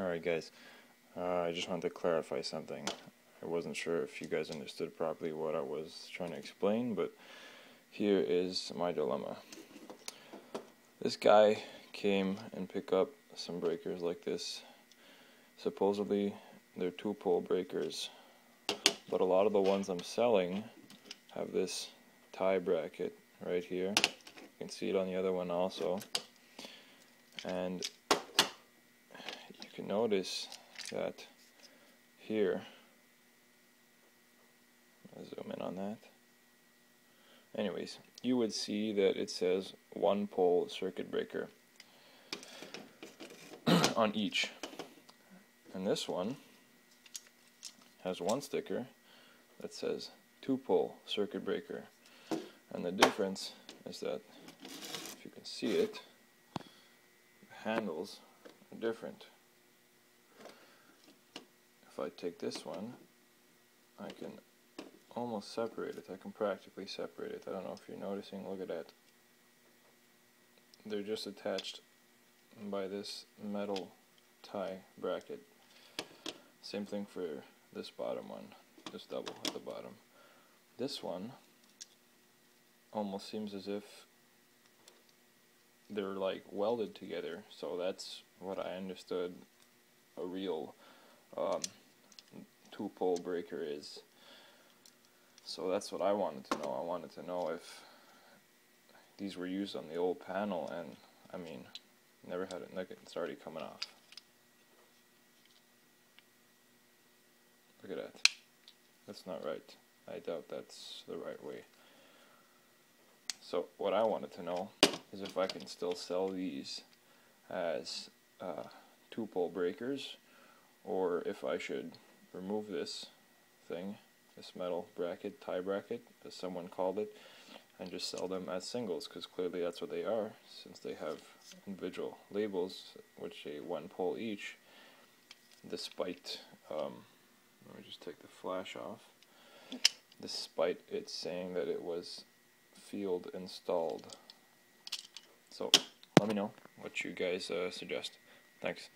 Alright guys, uh, I just wanted to clarify something. I wasn't sure if you guys understood properly what I was trying to explain, but here is my dilemma. This guy came and picked up some breakers like this. Supposedly they're two pole breakers, but a lot of the ones I'm selling have this tie bracket right here. You can see it on the other one also. And can notice that here, I'll zoom in on that. Anyways, you would see that it says one pole circuit breaker on each. And this one has one sticker that says two pole circuit breaker. And the difference is that, if you can see it, the handles are different. I take this one, I can almost separate it. I can practically separate it. I don't know if you're noticing. Look at that. They're just attached by this metal tie bracket. Same thing for this bottom one. This double at the bottom. This one almost seems as if they're like welded together. So that's what I understood a real um, two pole breaker is. So that's what I wanted to know. I wanted to know if these were used on the old panel and I mean never had it it's already coming off. Look at that. That's not right. I doubt that's the right way. So what I wanted to know is if I can still sell these as uh, two pole breakers or if I should remove this thing, this metal bracket, tie bracket, as someone called it, and just sell them as singles, because clearly that's what they are, since they have individual labels, which say one pole each, despite, um, let me just take the flash off, despite it saying that it was field installed. So, let me know what you guys uh, suggest. Thanks.